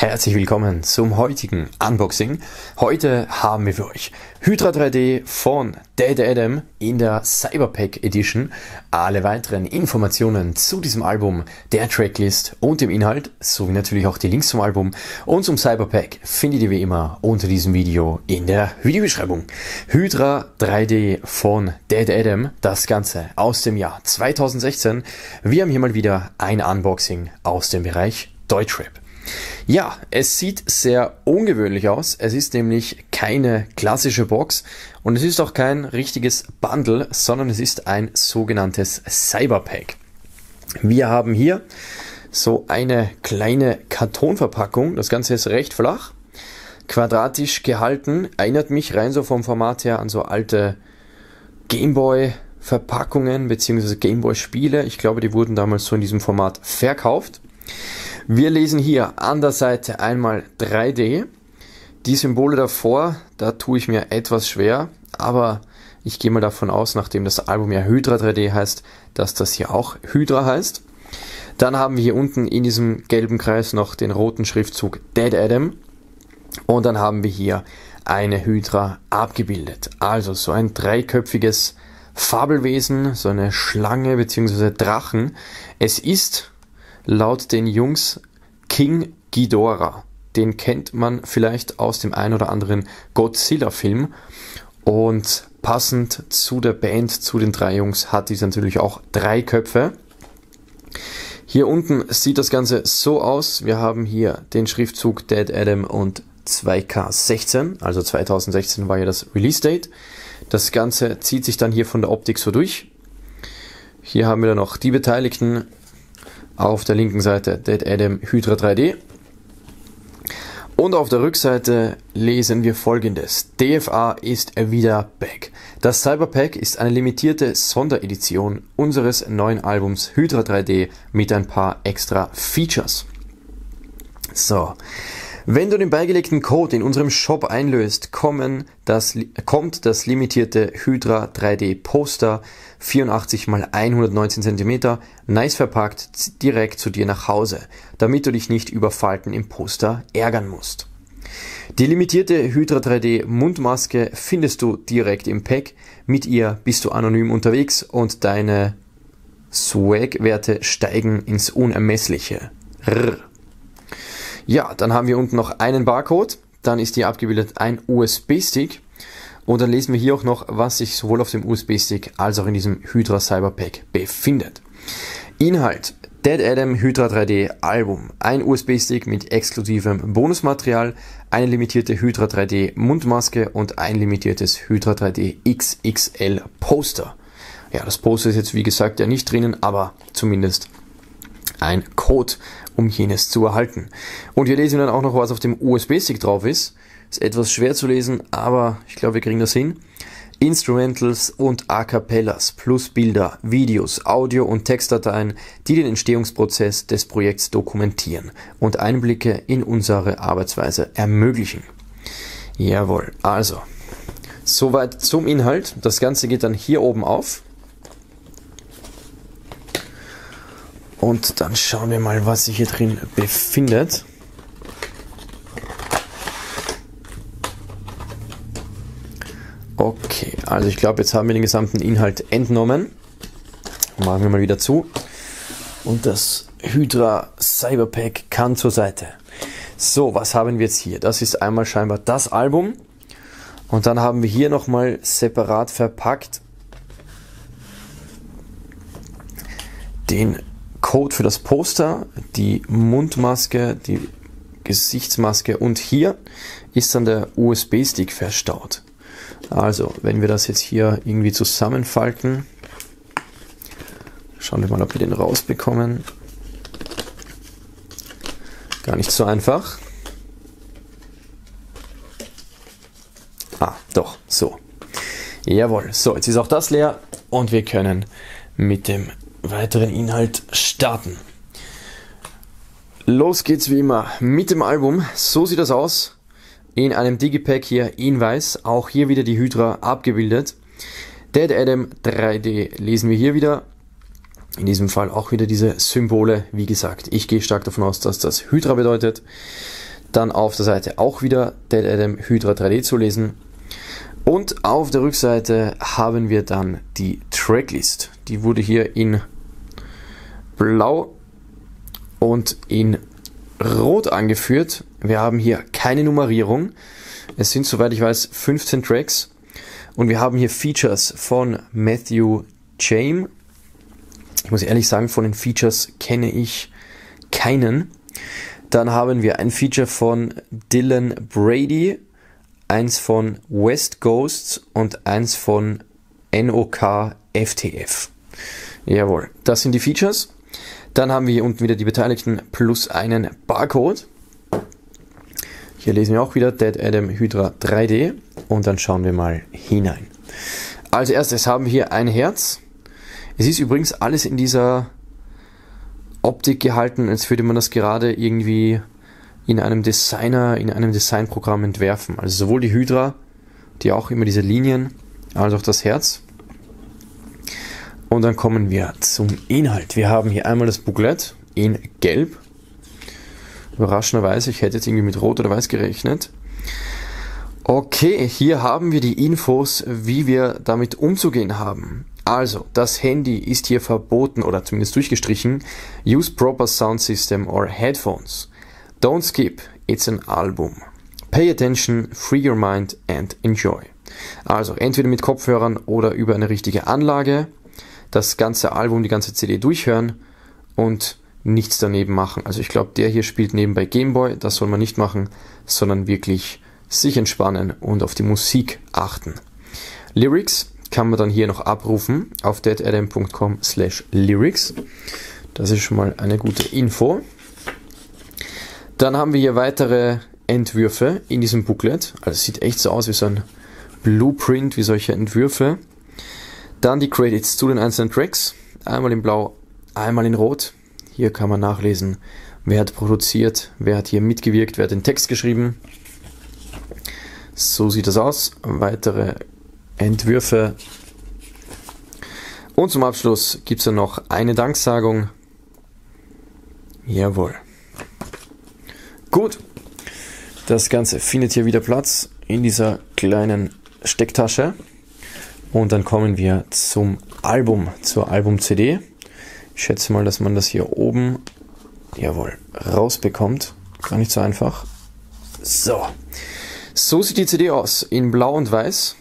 Herzlich willkommen zum heutigen Unboxing. Heute haben wir für euch Hydra 3D von Dead Adam in der Cyberpack Edition. Alle weiteren Informationen zu diesem Album, der Tracklist und dem Inhalt, sowie natürlich auch die Links zum Album und zum Cyberpack findet ihr wie immer unter diesem Video in der Videobeschreibung. Hydra 3D von Dead Adam, das Ganze aus dem Jahr 2016. Wir haben hier mal wieder ein Unboxing aus dem Bereich Deutschrap. Ja, es sieht sehr ungewöhnlich aus. Es ist nämlich keine klassische Box und es ist auch kein richtiges Bundle, sondern es ist ein sogenanntes Cyberpack. Wir haben hier so eine kleine Kartonverpackung. Das Ganze ist recht flach, quadratisch gehalten. Erinnert mich rein so vom Format her an so alte Gameboy Verpackungen bzw. Gameboy Spiele. Ich glaube, die wurden damals so in diesem Format verkauft. Wir lesen hier an der Seite einmal 3D. Die Symbole davor, da tue ich mir etwas schwer, aber ich gehe mal davon aus, nachdem das Album ja Hydra 3D heißt, dass das hier auch Hydra heißt. Dann haben wir hier unten in diesem gelben Kreis noch den roten Schriftzug Dead Adam. Und dann haben wir hier eine Hydra abgebildet. Also so ein dreiköpfiges Fabelwesen, so eine Schlange bzw. Drachen. Es ist laut den Jungs King Ghidorah. Den kennt man vielleicht aus dem ein oder anderen Godzilla-Film. Und passend zu der Band, zu den drei Jungs, hat dieser natürlich auch drei Köpfe. Hier unten sieht das Ganze so aus. Wir haben hier den Schriftzug Dead Adam und 2K16, also 2016 war ja das Release Date. Das Ganze zieht sich dann hier von der Optik so durch. Hier haben wir dann noch die Beteiligten, auf der linken Seite Dead Adam Hydra 3D. Und auf der Rückseite lesen wir folgendes. DFA ist wieder back. Das Cyberpack ist eine limitierte Sonderedition unseres neuen Albums Hydra 3D mit ein paar extra Features. So, wenn du den beigelegten Code in unserem Shop einlöst, kommen das, kommt das limitierte Hydra 3D Poster 84 x 119 cm, nice verpackt, direkt zu dir nach Hause, damit du dich nicht über Falten im Poster ärgern musst. Die limitierte Hydra 3D Mundmaske findest du direkt im Pack. Mit ihr bist du anonym unterwegs und deine Swag-Werte steigen ins Unermessliche. Rrr. Ja, dann haben wir unten noch einen Barcode. Dann ist hier abgebildet ein USB-Stick. Und dann lesen wir hier auch noch, was sich sowohl auf dem USB-Stick als auch in diesem Hydra Cyberpack befindet. Inhalt. Dead Adam Hydra 3D Album. Ein USB-Stick mit exklusivem Bonusmaterial, eine limitierte Hydra 3D Mundmaske und ein limitiertes Hydra 3D XXL Poster. Ja, das Poster ist jetzt wie gesagt ja nicht drinnen, aber zumindest ein Code, um jenes zu erhalten. Und wir lesen dann auch noch, was auf dem USB-Stick drauf ist. Ist etwas schwer zu lesen, aber ich glaube, wir kriegen das hin. Instrumentals und A Cappellas plus Bilder, Videos, Audio und Textdateien, die den Entstehungsprozess des Projekts dokumentieren und Einblicke in unsere Arbeitsweise ermöglichen. Jawohl, also, soweit zum Inhalt. Das Ganze geht dann hier oben auf. Und dann schauen wir mal, was sich hier drin befindet. Okay, also ich glaube, jetzt haben wir den gesamten Inhalt entnommen. Machen wir mal wieder zu. Und das Hydra Cyberpack kann zur Seite. So, was haben wir jetzt hier? Das ist einmal scheinbar das Album. Und dann haben wir hier nochmal separat verpackt den Code für das Poster, die Mundmaske, die Gesichtsmaske und hier ist dann der USB-Stick verstaut. Also, wenn wir das jetzt hier irgendwie zusammenfalten, schauen wir mal, ob wir den rausbekommen. Gar nicht so einfach. Ah, doch, so. Jawohl, so, jetzt ist auch das leer und wir können mit dem weiteren Inhalt starten. Los geht's wie immer mit dem Album. So sieht das aus. In einem Digipack hier in weiß. Auch hier wieder die Hydra abgebildet. Dead Adam 3D lesen wir hier wieder. In diesem Fall auch wieder diese Symbole. Wie gesagt, ich gehe stark davon aus, dass das Hydra bedeutet. Dann auf der Seite auch wieder Dead Adam Hydra 3D zu lesen. Und auf der Rückseite haben wir dann die Tracklist. Die wurde hier in blau und in rot angeführt. Wir haben hier keine Nummerierung. Es sind, soweit ich weiß, 15 Tracks. Und wir haben hier Features von Matthew James. Ich muss ehrlich sagen, von den Features kenne ich keinen. Dann haben wir ein Feature von Dylan Brady, eins von West Ghosts und eins von NOK FTF. Jawohl, das sind die Features. Dann haben wir hier unten wieder die Beteiligten plus einen Barcode. Hier lesen wir auch wieder Dead Adam Hydra 3D und dann schauen wir mal hinein. Als erstes haben wir hier ein Herz. Es ist übrigens alles in dieser Optik gehalten, als würde man das gerade irgendwie in einem Designer, in einem Designprogramm entwerfen. Also sowohl die Hydra, die auch immer diese Linien, als auch das Herz. Und dann kommen wir zum Inhalt. Wir haben hier einmal das Booklet in Gelb. Überraschenderweise, ich hätte jetzt irgendwie mit Rot oder Weiß gerechnet. Okay, hier haben wir die Infos, wie wir damit umzugehen haben. Also, das Handy ist hier verboten oder zumindest durchgestrichen. Use proper sound system or headphones. Don't skip, it's an album. Pay attention, free your mind and enjoy. Also entweder mit Kopfhörern oder über eine richtige Anlage das ganze Album, die ganze CD durchhören und nichts daneben machen. Also ich glaube, der hier spielt nebenbei Gameboy, das soll man nicht machen, sondern wirklich sich entspannen und auf die Musik achten. Lyrics kann man dann hier noch abrufen auf deadadam.com slash lyrics. Das ist schon mal eine gute Info. Dann haben wir hier weitere Entwürfe in diesem Booklet. Also es sieht echt so aus wie so ein Blueprint, wie solche Entwürfe. Dann die Credits zu den einzelnen Tracks. Einmal in Blau, einmal in Rot. Hier kann man nachlesen, wer hat produziert, wer hat hier mitgewirkt, wer hat den Text geschrieben. So sieht das aus. Weitere Entwürfe. Und zum Abschluss gibt es dann noch eine Danksagung. Jawohl. Gut. Das Ganze findet hier wieder Platz in dieser kleinen Stecktasche. Und dann kommen wir zum Album, zur Album-CD. Ich schätze mal, dass man das hier oben, jawohl, rausbekommt. Gar nicht so einfach. So. So sieht die CD aus. In blau und weiß.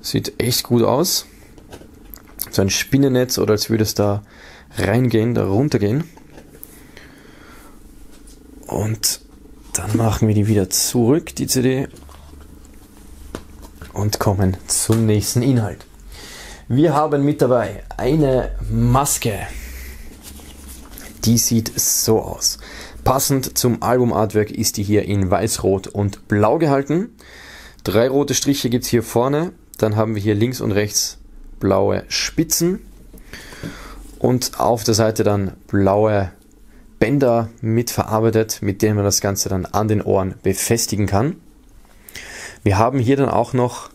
Sieht echt gut aus. So ein Spinnennetz oder als würde es da reingehen, da runtergehen. Und dann machen wir die wieder zurück, die CD und kommen zum nächsten Inhalt. Wir haben mit dabei eine Maske. Die sieht so aus. Passend zum Album-Artwork ist die hier in weiß, rot und blau gehalten. Drei rote Striche gibt es hier vorne. Dann haben wir hier links und rechts blaue Spitzen. Und auf der Seite dann blaue Bänder mitverarbeitet, mit denen man das Ganze dann an den Ohren befestigen kann. Wir haben hier dann auch noch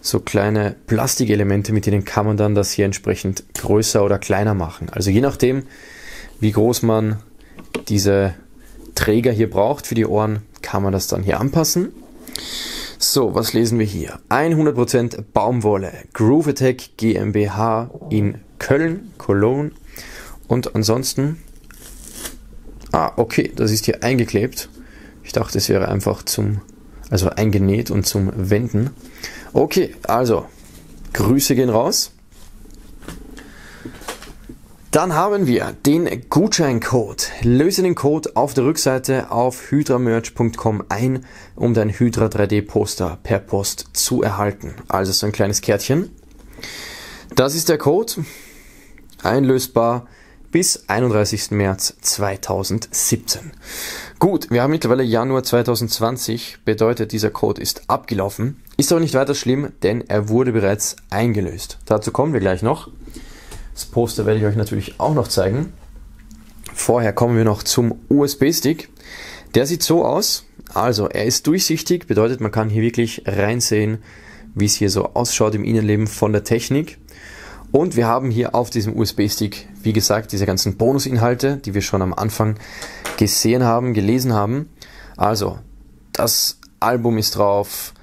so kleine Plastikelemente, mit denen kann man dann das hier entsprechend größer oder kleiner machen. Also je nachdem, wie groß man diese Träger hier braucht für die Ohren, kann man das dann hier anpassen. So, was lesen wir hier? 100% Baumwolle, Groove Attack GmbH in Köln, Cologne. Und ansonsten, ah, okay, das ist hier eingeklebt. Ich dachte, es wäre einfach zum also eingenäht und zum Wenden. Okay, also Grüße gehen raus. Dann haben wir den Gutscheincode. Löse den Code auf der Rückseite auf hydramerch.com ein, um dein Hydra 3D Poster per Post zu erhalten. Also so ein kleines Kärtchen. Das ist der Code. Einlösbar bis 31. März 2017. Gut, wir haben mittlerweile Januar 2020, bedeutet dieser Code ist abgelaufen. Ist aber nicht weiter schlimm, denn er wurde bereits eingelöst. Dazu kommen wir gleich noch. Das Poster werde ich euch natürlich auch noch zeigen. Vorher kommen wir noch zum USB-Stick. Der sieht so aus. Also, er ist durchsichtig, bedeutet, man kann hier wirklich reinsehen, wie es hier so ausschaut im Innenleben von der Technik. Und wir haben hier auf diesem USB-Stick, wie gesagt, diese ganzen Bonusinhalte, die wir schon am Anfang gesehen haben, gelesen haben. Also, das Album ist drauf,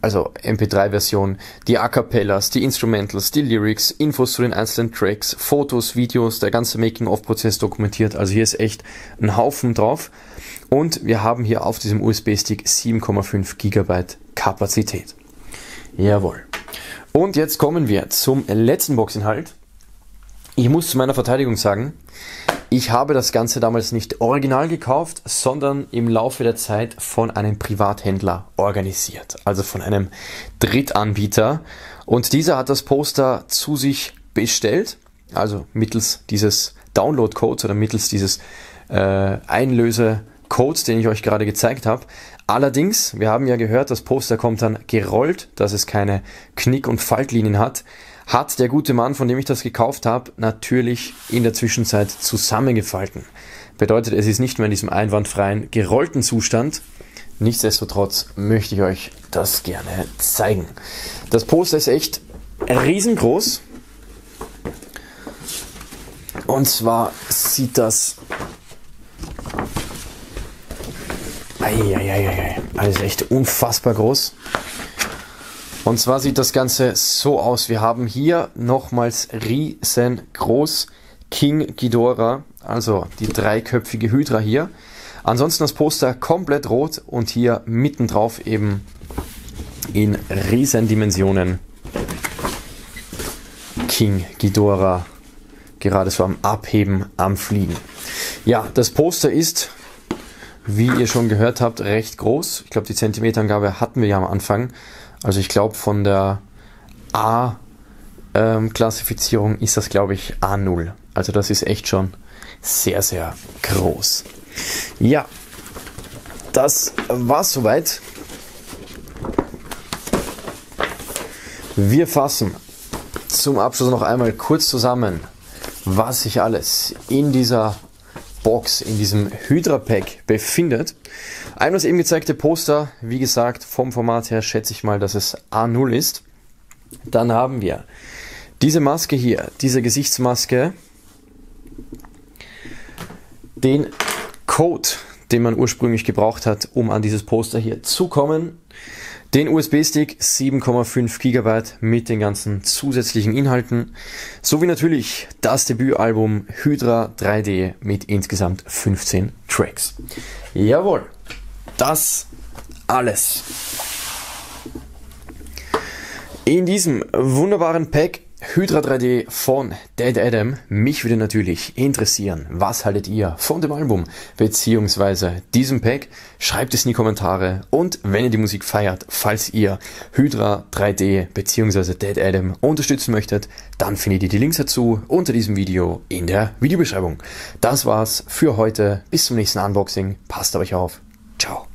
also MP3-Version, die A Cappellas, die Instrumentals, die Lyrics, Infos zu den einzelnen Tracks, Fotos, Videos, der ganze Making-of-Prozess dokumentiert. Also hier ist echt ein Haufen drauf. Und wir haben hier auf diesem USB-Stick 7,5 GB Kapazität. Jawohl. Und jetzt kommen wir zum letzten Boxinhalt. Ich muss zu meiner Verteidigung sagen, ich habe das Ganze damals nicht original gekauft, sondern im Laufe der Zeit von einem Privathändler organisiert, also von einem Drittanbieter. Und dieser hat das Poster zu sich bestellt, also mittels dieses Download-Codes oder mittels dieses äh, Einlöse-Codes, den ich euch gerade gezeigt habe. Allerdings, wir haben ja gehört, das Poster kommt dann gerollt, dass es keine Knick- und Faltlinien hat hat der gute Mann, von dem ich das gekauft habe, natürlich in der Zwischenzeit zusammengefalten. Bedeutet, es ist nicht mehr in diesem einwandfreien, gerollten Zustand. Nichtsdestotrotz möchte ich euch das gerne zeigen. Das Poster ist echt riesengroß. Und zwar sieht das. Eieieiei. Also echt unfassbar groß. Und zwar sieht das Ganze so aus. Wir haben hier nochmals riesengroß King Ghidorah, also die dreiköpfige Hydra hier. Ansonsten das Poster komplett rot und hier mittendrauf eben in Riesendimensionen King Ghidorah gerade so am Abheben, am Fliegen. Ja, das Poster ist, wie ihr schon gehört habt, recht groß. Ich glaube, die Zentimeterangabe hatten wir ja am Anfang. Also ich glaube von der A-Klassifizierung ist das glaube ich A0. Also das ist echt schon sehr, sehr groß. Ja, das war soweit. Wir fassen zum Abschluss noch einmal kurz zusammen, was sich alles in dieser Box, in diesem Hydra Pack befindet. Ein das eben gezeigte Poster, wie gesagt, vom Format her schätze ich mal, dass es A0 ist. Dann haben wir diese Maske hier, diese Gesichtsmaske, den Code, den man ursprünglich gebraucht hat, um an dieses Poster hier zu kommen. Den USB-Stick 7,5 GB mit den ganzen zusätzlichen Inhalten, sowie natürlich das Debütalbum Hydra 3D mit insgesamt 15 Tracks. Jawohl, das alles. In diesem wunderbaren Pack Hydra 3D von Dead Adam. Mich würde natürlich interessieren, was haltet ihr von dem Album beziehungsweise diesem Pack? Schreibt es in die Kommentare und wenn ihr die Musik feiert, falls ihr Hydra 3D beziehungsweise Dead Adam unterstützen möchtet, dann findet ihr die Links dazu unter diesem Video in der Videobeschreibung. Das war's für heute. Bis zum nächsten Unboxing. Passt auf euch auf. Ciao.